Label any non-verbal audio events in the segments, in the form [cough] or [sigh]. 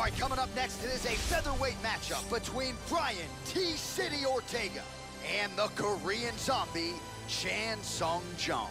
All right, coming up next, it is a featherweight matchup between Brian T-City Ortega and the Korean zombie, Chan Sung Jung.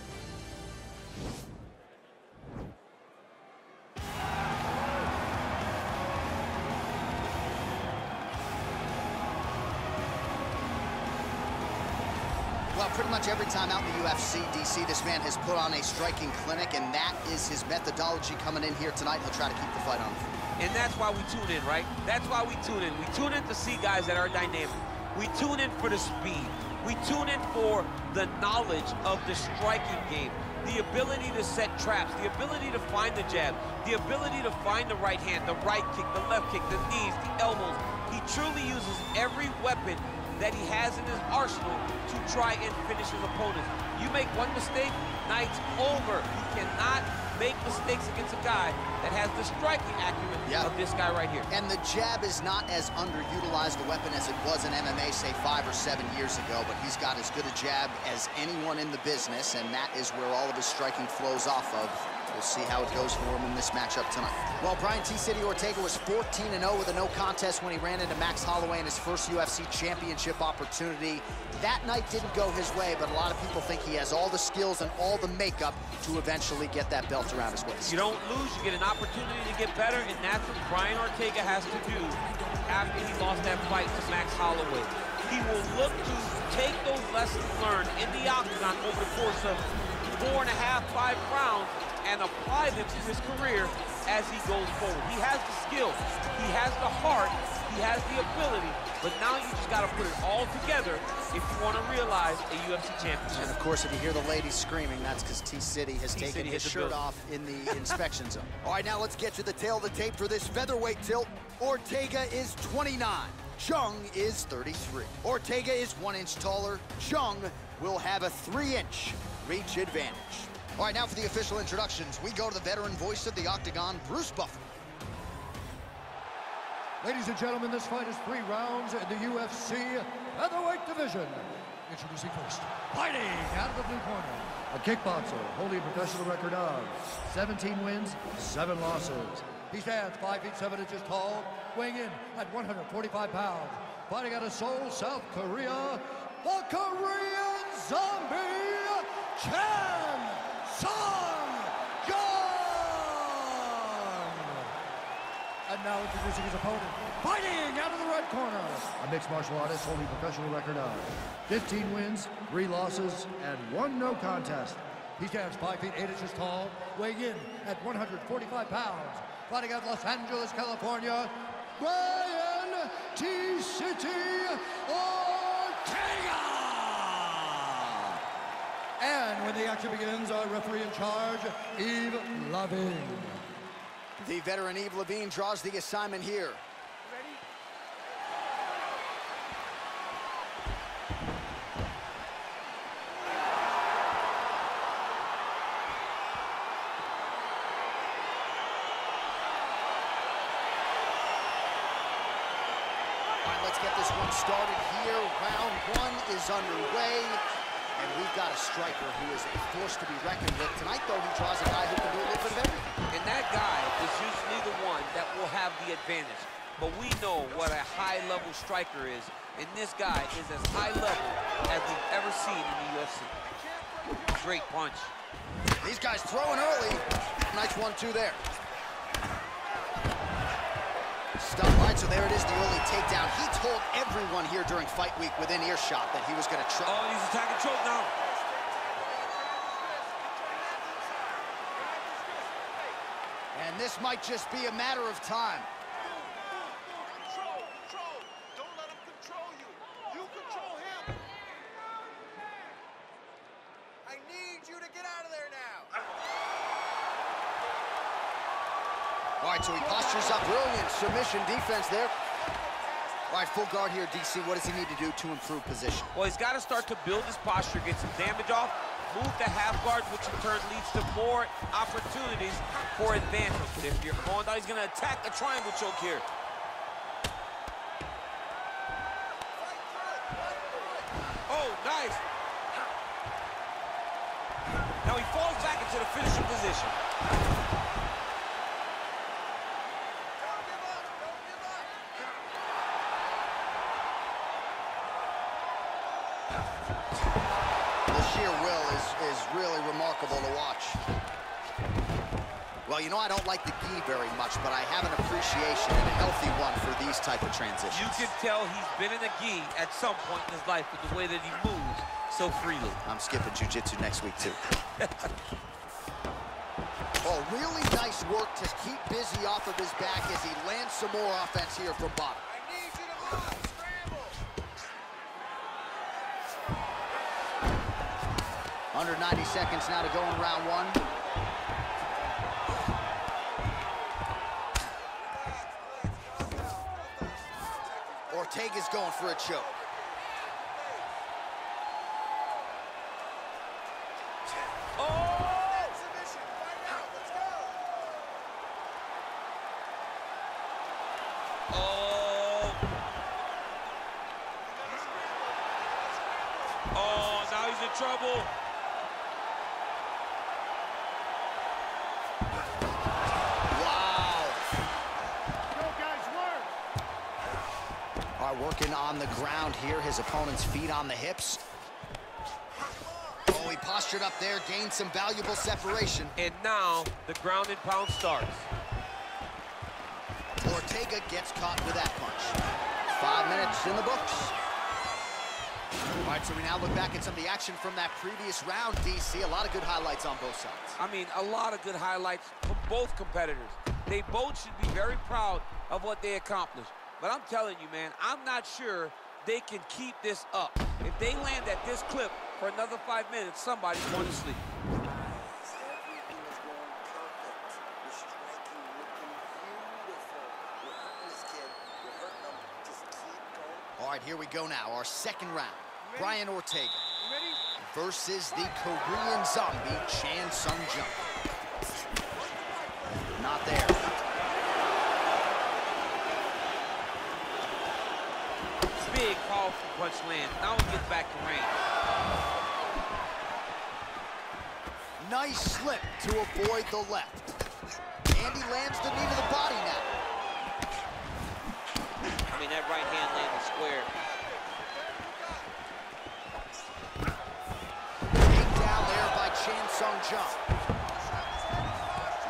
Well, pretty much every time out in the UFC, DC, this man has put on a striking clinic, and that is his methodology coming in here tonight. He'll try to keep the fight on And that's why we tune in, right? That's why we tune in. We tune in to see guys that are dynamic. We tune in for the speed. We tune in for the knowledge of the striking game, the ability to set traps, the ability to find the jab, the ability to find the right hand, the right kick, the left kick, the knees, the elbows. He truly uses every weapon that he has in his arsenal to try and finish his opponents. You make one mistake, night's over. You cannot make mistakes against a guy that has the striking acumen yeah. of this guy right here. And the jab is not as underutilized a weapon as it was in MMA, say, five or seven years ago, but he's got as good a jab as anyone in the business, and that is where all of his striking flows off of. We'll see how it goes for him in this matchup tonight. Well, Brian T. City Ortega was 14-0 with a no contest when he ran into Max Holloway in his first UFC championship opportunity. That night didn't go his way, but a lot of people think he has all the skills and all the makeup to eventually get that belt around his waist. You don't lose, you get an opportunity to get better, and that's what Brian Ortega has to do after he lost that fight to Max Holloway. He will look to take those lessons learned in the octagon over the course of four and a half, five rounds, and apply them to his career as he goes forward. He has the skill, he has the heart, he has the ability, but now you just got to put it all together if you want to realize a UFC championship. And of course, if you hear the ladies screaming, that's because T-City has taken his shirt off in the [laughs] inspection zone. All right, now let's get to the tale of the tape for this featherweight tilt. Ortega is 29. Jung is 33. Ortega is one inch taller. Jung will have a three inch reach advantage. All right, now for the official introductions, we go to the veteran voice of the Octagon, Bruce Buffer. Ladies and gentlemen, this fight is three rounds in the UFC featherweight division. Introducing first, fighting out of the blue corner, a kickboxer holding a professional record of 17 wins, 7 losses. He stands 5 feet 7 inches tall, weighing in at 145 pounds. Fighting out of Seoul, South Korea, the Korean Zombie, Sung Jung! And now introducing his opponent, fighting out of the red corner, a mixed martial artist holding professional record of 15 wins, 3 losses, and 1 no contest. He stands 5 feet 8 inches tall, weighing in at 145 pounds. Fighting out of Los Angeles, California, Brian T. City Ortega! And when the action begins, our referee in charge, Yves Lavigne. The veteran Yves Lavigne draws the assignment here. All right, let's get this one started here. Round one is underway. And we've got a striker who is a force to be reckoned with. Tonight, though, he draws a guy who can do a little bit of everything. And that guy is usually the one that will have the advantage. But we know what a high-level striker is, and this guy is as high level as we've ever seen in the UFC. Great punch. These guys throwing early. Nice one-two there. Stop. Right, so there it is, the early takedown. He told everyone here during fight week within earshot that he was going to try. Oh, he's attacking choke now. And this might just be a matter of time. Control, control. Don't let him control you. You control him. I need you to get out of there now. All right, so he postures up. Brilliant submission defense there. All right, full guard here, DC. What does he need to do to improve position? Well, he's got to start to build his posture, get some damage off, move to half guard, which in turn leads to more opportunities for advantage. If you're down, he's going to attack the triangle choke here. Oh, nice. Now he falls back into the finishing position. Really remarkable to watch. Well, you know, I don't like the gi very much, but I have an appreciation and a healthy one for these type of transitions. You can tell he's been in a gi at some point in his life with the way that he moves so freely. I'm skipping jiu-jitsu next week, too. [laughs] oh, really nice work to keep busy off of his back as he lands some more offense here from bottom. I need you to move. Scramble. Under 90 seconds now to go in round one. Ortega's going for a choke. Oh! Working on the ground here. His opponent's feet on the hips. Oh, he postured up there, gained some valuable separation. And now the ground and pound starts. Ortega gets caught with that punch. Five minutes in the books. All right, so we now look back at some of the action from that previous round, DC. A lot of good highlights on both sides. I mean, a lot of good highlights from both competitors. They both should be very proud of what they accomplished. But I'm telling you, man, I'm not sure they can keep this up. If they land at this clip for another five minutes, somebody's going to sleep. All right, here we go now. Our second round. Brian Ortega versus the Korean zombie, Chan Sung Jung. Not there. Punch land. Now he gets back to range. Nice slip to avoid the left. And he lands the knee to the body now. I mean, that right hand landed square. Takedown there by Chan Sung Jung.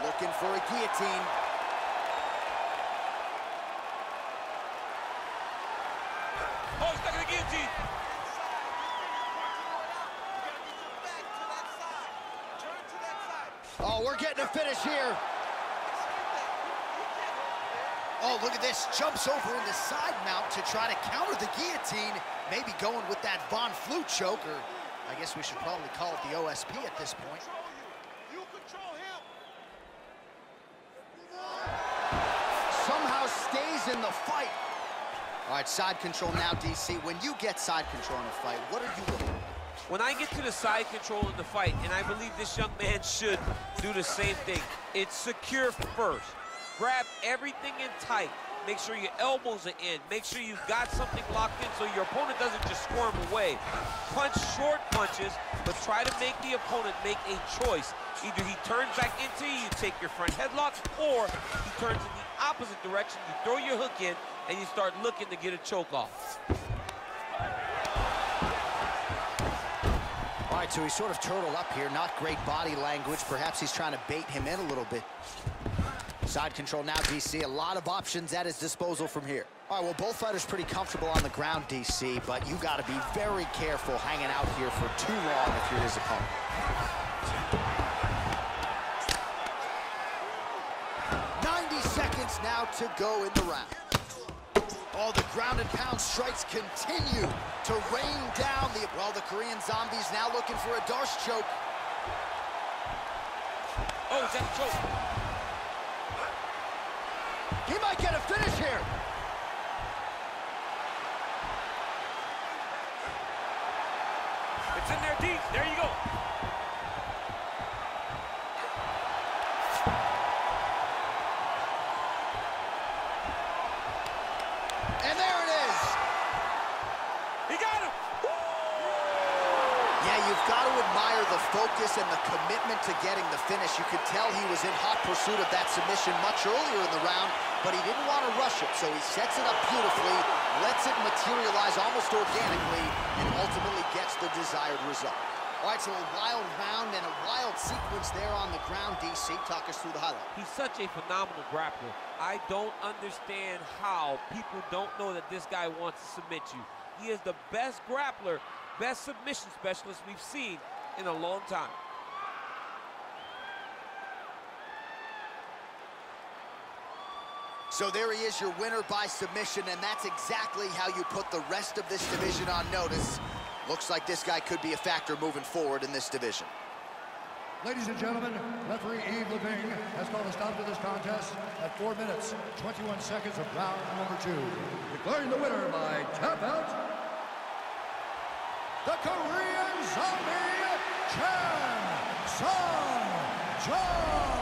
Looking for a guillotine. Oh, he's stuck in the guillotine. You gotta get your back to that side. Turn to that side. Oh, we're getting a finish here. Oh, look at this. Jumps over into side mount to try to counter the guillotine. Maybe going with that Von Flue choker. I guess we should probably call it the OSP at this point. Somehow stays in the fight. All right, side control now, DC. When you get side control in a fight, what are you looking? When I get to the side control in the fight, and I believe this young man should do the same thing, it's secure first. Grab everything in tight. Make sure your elbows are in. Make sure you've got something locked in so your opponent doesn't just squirm away. Punch short punches, but try to make the opponent make a choice. Either he turns back into you, you take your front headlock, or he turns in the opposite direction, you throw your hook in, and you start looking to get a choke off. All right, so he's sort of turtled up here. Not great body language. Perhaps he's trying to bait him in a little bit. Side control now, DC. A lot of options at his disposal from here. All right, well, both fighters pretty comfortable on the ground, DC, but you got to be very careful hanging out here for too long if you're his opponent. Ninety seconds now to go in the round. All the ground and pound strikes continue to rain down the... Well, the Korean Zombies now looking for a Darce choke. Oh, he's got a choke. He might get a finish here. It's in there deep. There you go. Focus and the commitment to getting the finish. You could tell he was in hot pursuit of that submission much earlier in the round, but he didn't want to rush it, so he sets it up beautifully, lets it materialize almost organically, and ultimately gets the desired result. All right, so a wild round and a wild sequence there on the ground, DC. Talk us through the highlight. He's such a phenomenal grappler. I don't understand how people don't know that this guy wants to submit you. He is the best grappler, best submission specialist we've seen in a long time. So there he is, your winner by submission, and that's exactly how you put the rest of this division on notice. Looks like this guy could be a factor moving forward in this division. Ladies and gentlemen, referee Yves Lavigne has called a stop to this contest at 4 minutes, 21 seconds of round number two. Declaring the winner by tap out, the Korean Zombie, Chan Sung Jung.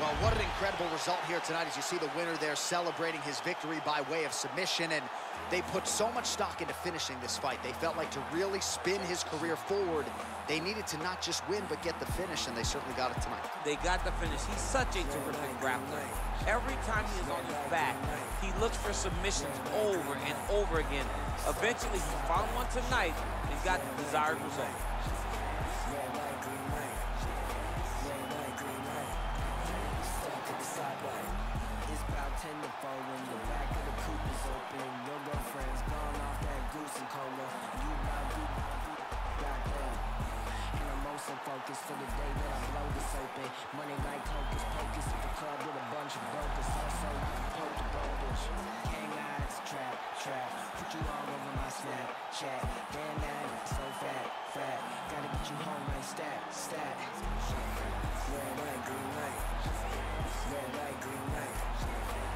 Well, what an incredible result here tonight as you see the winner there celebrating his victory by way of submission. And they put so much stock into finishing this fight. They felt like to really spin his career forward, they needed to not just win, but get the finish, and they certainly got it tonight. They got the finish. He's such a terrific grappler. Every time he is on his back, he looks for submissions over and over again. Eventually, he found one tonight and got the desired result. focus for the day that I blow this open. Money like hocus pocus at the club with a bunch of. Also, poke the. Hang eyes, trap, trap. Put you all over my Damn that, so fat, fat. Gotta get you home like stat, stat. Red light, green light. Red light, green light.